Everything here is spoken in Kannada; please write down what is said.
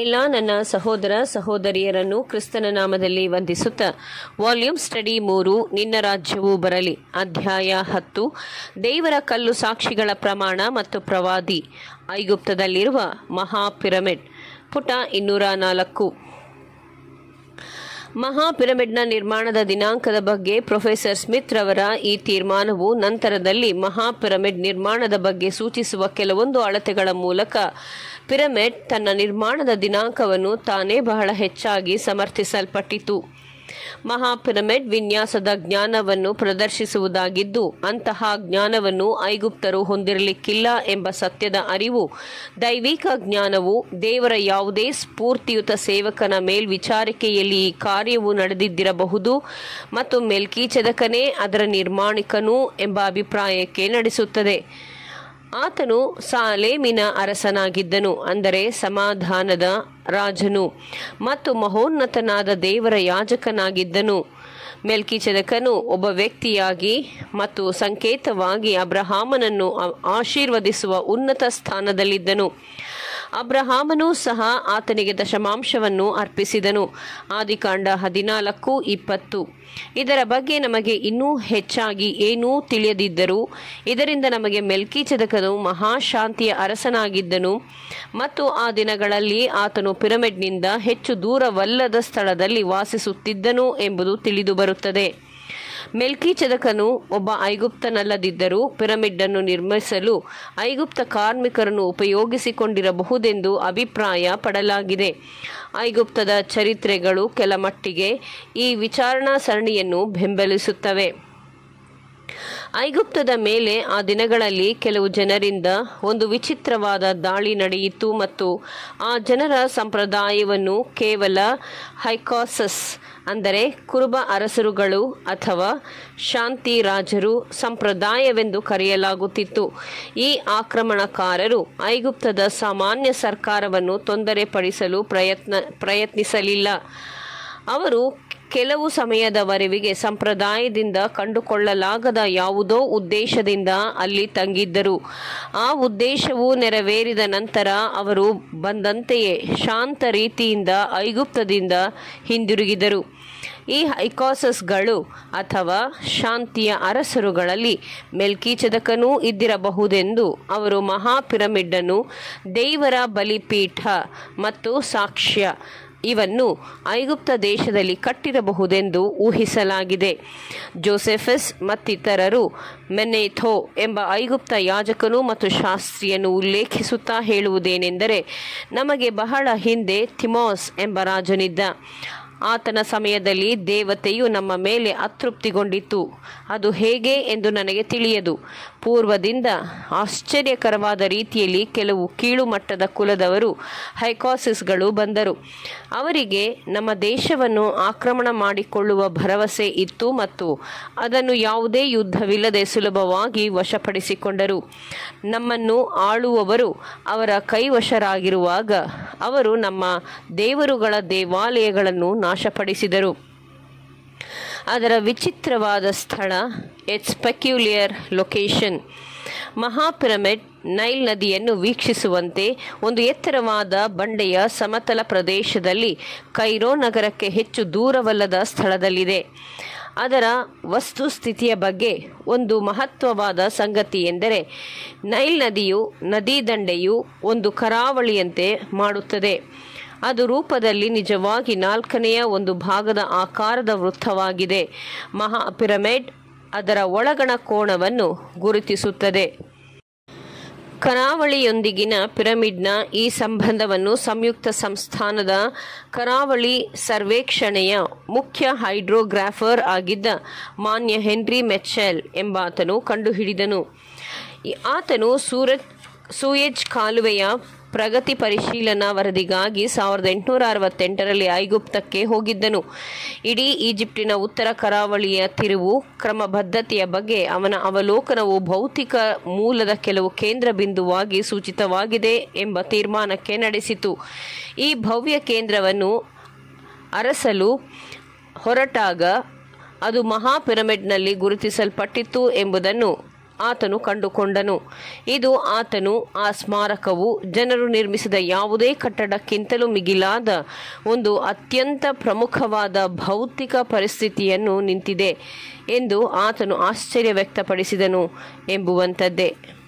ಎಲ್ಲ ನನ್ನ ಸಹೋದರ ಸಹೋದರಿಯರನ್ನು ಕ್ರಿಸ್ತನ ನಾಮದಲ್ಲಿ ವಂದಿಸುತ್ತ ವಾಲ್ಯೂಮ್ ಸ್ಟಡಿ ಮೂರು, ನಿನ್ನ ರಾಜ್ಯವು ಬರಲಿ. ಅಧ್ಯಾಯ ಹತ್ತು, ದೇವರ ಕಲ್ಲು ಸಾಕ್ಷಿಗಳ ಪ್ರಮಾಣ ಮತ್ತು ಪ್ರವಾದಿ. ಐಗುಪ್ತದಲ್ಲಿರುವ ಮಹಾ ಪಿರಮಿಡ್ ಪುಟ ಇನ್ನೂರ ನಾಲ್ಕು. ಮಹಾ ಪಿರಮಿಡ್ನ ನಿರ್ಮಾಣದ ದಿನಾಂಕದ ಬಗ್ಗೆ ಪ್ರೊಫೆಸರ್ ಸ್ಮಿತ್ ರವರ ಈ ತೀರ್ಮಾನವು ನಂತರದಲ್ಲಿ ಮಹಾಪಿರಮಿಡ್ ನಿರ್ಮಾಣದ ಬಗ್ಗೆ ಸೂಚಿಸುವ ಕೆಲವೊಂದು ಅಳತೆಗಳ ಮೂಲಕ ಪಿರಮಿಡ್ ತನ್ನ ನಿರ್ಮಾಣದ ದಿನಾಂಕವನ್ನು ತಾನೇ ಬಹಳ ಹೆಚ್ಚಾಗಿ ಸಮರ್ಥಿಸಲ್ಪಟ್ಟಿತು. ಮಹಾ ಪಿರಮಿಡ್ ವಿನ್ಯಾಸದ ಜ್ಞಾನವನ್ನು ಪ್ರದರ್ಶಿಸುವುದಾಗಿದ್ದು, ಅಂತಹ ಜ್ಞಾನವನ್ನು ಐಗುಪ್ತರು ಹೊಂದಿರಲಿಕ್ಕಿಲ್ಲ ಎಂಬ ಸತ್ಯದ ಅರಿವು, ದೈವಿಕ ಜ್ಞಾನವು ದೇವರ ಯಾವುದೇ ಸ್ಫೂರ್ತಿಯುತ ಸೇವಕನ ಮೇಲ್ವಿಚಾರಿಕೆಯಲ್ಲಿ ಈ ಕಾರ್ಯವು ನಡೆದಿದ್ದಿರಬಹುದು ಮತ್ತು ಮೆಲ್ಕೀಚದಕನೇ ಅದರ ನಿರ್ಮಾಣಿಕನು ಎಂಬ ಅಭಿಪ್ರಾಯಕ್ಕೆ ನಡೆಸುತ್ತದೆ. ಆತನು ಸಾಲೇಮಿನ ಅರಸನಾಗಿದ್ದನು, ಅಂದರೆ ಸಮಾಧಾನದ ರಾಜನು ಮತ್ತು ಮಹೋನ್ನತನಾದ ದೇವರ ಯಾಜಕನಾಗಿದ್ದನು. ಮೆಲ್ಕಿಚದಕನು ಒಬ್ಬ ವ್ಯಕ್ತಿಯಾಗಿ ಮತ್ತು ಸಂಕೇತವಾಗಿ ಅಬ್ರಹಾಮನನ್ನು ಆಶೀರ್ವದಿಸುವ ಉನ್ನತ ಸ್ಥಾನದಲ್ಲಿದ್ದನು. ಅಬ್ರಹಾಮನು ಸಹ ಆತನಿಗೆ ದಶಮಾಂಶವನ್ನು ಅರ್ಪಿಸಿದನು. ಆದಿಕಾಂಡ ಹದಿನಾಲ್ಕು, ಇಪ್ಪತ್ತು. ಇದರ ಬಗ್ಗೆ ನಮಗೆ ಇನ್ನೂ ಹೆಚ್ಚಾಗಿ ಏನೂ ತಿಳಿಯದಿದ್ದರೂ, ಇದರಿಂದ ನಮಗೆ ಮೆಲ್ಕಿಚದಕನು ಮಹಾಶಾಂತಿಯ ಅರಸನಾಗಿದ್ದನು ಮತ್ತು ಆ ದಿನಗಳಲ್ಲಿ ಆತನು ಪಿರಮಿಡ್ನಿಂದ ಹೆಚ್ಚು ದೂರವಲ್ಲದ ಸ್ಥಳದಲ್ಲಿ ವಾಸಿಸುತ್ತಿದ್ದನು ಎಂಬುದು ತಿಳಿದು ಬರುತ್ತದೆ ಮೆಲ್ಕಿಚದಕನು ಒಬ್ಬ ಐಗುಪ್ತನಲ್ಲದಿದ್ದರೂ ಪಿರಮಿಡ್ ಅನ್ನು ನಿರ್ಮಿಸಲು ಐಗುಪ್ತ ಕಾರ್ಮಿಕರನ್ನು ಉಪಯೋಗಿಸಿಕೊಂಡಿರಬಹುದೆಂದು ಅಭಿಪ್ರಾಯ ಪಡಲಾಗಿದೆ. ಐಗುಪ್ತದ ಚರಿತ್ರೆಗಳು ಕೆಲಮಟ್ಟಿಗೆ ಈ ವಿಚಾರಣಾ ಸರಣಿಯನ್ನು ಬೆಂಬಲಿಸುತ್ತವೆ. ಐಗುಪ್ತದ ಮೇಲೆ ಆ ದಿನಗಳಲ್ಲಿ ಕೆಲವು ಜನರಿಂದ ಒಂದು ವಿಚಿತ್ರವಾದ ದಾಳಿ ನಡೆಯಿತು ಮತ್ತು ಆ ಜನರ ಸಂಪ್ರದಾಯವನ್ನು ಕೇವಲ ಹೈಕಾಸಸ್, ಅಂದರೆ ಕುರುಬ ಅರಸರುಗಳು ಅಥವಾ ಶಾಂತಿ ರಾಜರು ಸಂಪ್ರದಾಯವೆಂದು ಕರೆಯಲಾಗುತ್ತಿತ್ತು. ಈ ಆಕ್ರಮಣಕಾರರು ಐಗುಪ್ತದ ಸಾಮಾನ್ಯ ಸರ್ಕಾರವನ್ನು ತೊಂದರೆಪಡಿಸಲು ಪ್ರಯತ್ನ, ಪ್ರಯತ್ನಿಸಲಿಲ್ಲ. ಅವರು ಕೆಲವು ಸಮಯದವರೆವಿಗೆ ಸಂಪ್ರದಾಯದಿಂದ ಕಂಡುಕೊಳ್ಳಲಾಗದ ಯಾವುದೋ ಉದ್ದೇಶದಿಂದ ಅಲ್ಲಿ ತಂಗಿದ್ದರು. ಆ ಉದ್ದೇಶವು ನೆರವೇರಿದ ನಂತರ ಅವರು ಬಂದಂತೆಯೇ ಶಾಂತ ರೀತಿಯಿಂದ ಐಗುಪ್ತದಿಂದ ಹಿಂದಿರುಗಿದರು. ಈ ಹೈಕಾಸಸ್ಗಳು ಅಥವಾ ಶಾಂತಿಯ ಅರಸರುಗಳಲ್ಲಿ ಮೆಲ್ಕೀಚದಕನೂ ಇದ್ದಿರಬಹುದೆಂದು ಅವರು ಮಹಾಪಿರಮಿಡ್ಡನ್ನು ದೇವರ ಬಲಿಪೀಠ ಮತ್ತು ಸಾಕ್ಷ್ಯ ಇವನ್ನು ಐಗುಪ್ತ ದೇಶದಲ್ಲಿ ಕಟ್ಟಿರಬಹುದೆಂದು ಊಹಿಸಲಾಗಿದೆ. ಜೋಸೆಫಸ್ ಮತ್ತಿತರರು ಮೆನೆಥೋ ಎಂಬ ಐಗುಪ್ತ ಯಾಜಕನು ಮತ್ತು ಶಾಸ್ತ್ರಿಯನ್ನು ಉಲ್ಲೇಖಿಸುತ್ತಾ ಹೇಳುವುದೇನೆಂದರೆ, ನಮಗೆ ಬಹಳ ಹಿಂದೆ ಥಿಮಾಸ್ ಎಂಬ ರಾಜನಿದ್ದ. ಆತನ ಸಮಯದಲ್ಲಿ ದೇವತೆಯು ನಮ್ಮ ಮೇಲೆ ಅತೃಪ್ತಿಗೊಂಡಿತು ಅದು ಹೇಗೆ ಎಂದು ನನಗೆ ತಿಳಿಯದು. ಪೂರ್ವದಿಂದ ಆಶ್ಚರ್ಯಕರವಾದ ರೀತಿಯಲ್ಲಿ ಕೆಲವು ಕೀಳು ಮಟ್ಟದ ಕುಲದವರು, ಹೈಕಾಸಿಸ್ಗಳು ಬಂದರು. ಅವರಿಗೆ ನಮ್ಮ ದೇಶವನ್ನು ಆಕ್ರಮಣ ಮಾಡಿಕೊಳ್ಳುವ ಭರವಸೆ ಇತ್ತು ಮತ್ತು ಅದನ್ನು ಯಾವುದೇ ಯುದ್ಧವಿಲ್ಲದೆ ಸುಲಭವಾಗಿ ವಶಪಡಿಸಿಕೊಂಡರು. ನಮ್ಮನ್ನು ಆಳುವವರು ಅವರ ಕೈವಶರಾಗಿರುವಾಗ ಅವರು ನಮ್ಮ ದೇವರುಗಳ ದೇವಾಲಯಗಳನ್ನು ನಾಶಪಡಿಸಿದರು. ಅದರ ವಿಚಿತ್ರವಾದ ಸ್ಥಳ ಇಟ್ಸ್ ಪೆಕ್ಯುಲಿಯರ್ ಲೊಕೇಶನ್ ಮಹಾಪಿರಮಿಡ್ ನೈಲ್ ನದಿಯನ್ನು ವೀಕ್ಷಿಸುವಂತೆ ಒಂದು ಎತ್ತರವಾದ ಬಂಡೆಯ ಸಮತಲ ಪ್ರದೇಶದಲ್ಲಿ ಕೈರೋ ನಗರಕ್ಕೆ ಹೆಚ್ಚು ದೂರವಲ್ಲದ ಸ್ಥಳದಲ್ಲಿದೆ. ಅದರ ವಸ್ತುಸ್ಥಿತಿಯ ಬಗ್ಗೆ ಒಂದು ಮಹತ್ವವಾದ ಸಂಗತಿ ಎಂದರೆ, ನೈಲ್ ನದಿಯು, ನದಿ ದಂಡೆಯು ಒಂದು ಕರಾವಳಿಯಂತೆ ಮಾಡುತ್ತದೆ. ಅದು ರೂಪದಲ್ಲಿ ನಿಜವಾಗಿ ನಾಲ್ಕನೆಯ ಒಂದು ಭಾಗದ ಆಕಾರದ ವೃತ್ತವಾಗಿದೆ. ಮಹಾ ಪಿರಮಿಡ್ ಅದರ ಒಳಗಣ ಕೋಣವನ್ನು ಗುರುತಿಸುತ್ತದೆ. ಕರಾವಳಿಯೊಂದಿಗಿನ ಪಿರಮಿಡ್ನ ಈ ಸಂಬಂಧವನ್ನು ಸಂಯುಕ್ತ ಸಂಸ್ಥಾನದ ಕರಾವಳಿ ಸರ್ವೇಕ್ಷಣೆಯ ಮುಖ್ಯ ಹೈಡ್ರೋಗ್ರಾಫರ್ ಆಗಿದ್ದ ಮಾನ್ಯ ಹೆನ್ರಿ ಮೆಚ್ಚೆಲ್ ಎಂಬಾತನು ಕಂಡುಹಿಡಿದನು. ಆತನು ಸೂರಜ್, ಸೂಯೆಜ್ ಕಾಲುವೆಯ ಪ್ರಗತಿ ಪರಿಶೀಲನಾ ವರದಿಗಾಗಿ ಸಾವಿರದ ಎಂಟುನೂರ ಅರವತ್ತೆಂಟರಲ್ಲಿ ಐಗುಪ್ತಕ್ಕೆ ಹೋಗಿದ್ದನು. ಇಡೀ ಈಜಿಪ್ಟಿನ ಉತ್ತರ ಕರಾವಳಿಯ ತಿರುವು ಕ್ರಮಬದ್ಧತೆಯ ಬಗ್ಗೆ ಅವನ ಅವಲೋಕನವು ಭೌತಿಕ ಮೂಲದ ಕೆಲವು ಕೇಂದ್ರ ಬಿಂದುವಾಗಿ ಸೂಚಿತವಾಗಿದೆ ಎಂಬ ತೀರ್ಮಾನಕ್ಕೆ ನಡೆಸಿತು. ಈ ಭವ್ಯ ಕೇಂದ್ರವನ್ನು ಅರಸಲು ಹೊರಟಾಗ ಅದು ಮಹಾ ಪಿರಮಿಡ್ನಲ್ಲಿ ಗುರುತಿಸಲ್ಪಟ್ಟಿತ್ತು ಎಂಬುದನ್ನು ಆತನು ಕಂಡುಕೊಂಡನು. ಇದು ಆತನು, ಆ ಸ್ಮಾರಕವು ಜನರು ನಿರ್ಮಿಸಿದ ಯಾವುದೇ ಕಟ್ಟಡಕ್ಕಿಂತಲೂ ಮಿಗಿಲಾದ ಒಂದು ಅತ್ಯಂತ ಪ್ರಮುಖವಾದ ಭೌತಿಕ ಪರಿಸ್ಥಿತಿಯನ್ನು ನಿಂತಿದೆ ಎಂದು ಆತನು ಆಶ್ಚರ್ಯ ವ್ಯಕ್ತಪಡಿಸಿದನು ಎಂಬುವಂಥದ್ದೇ.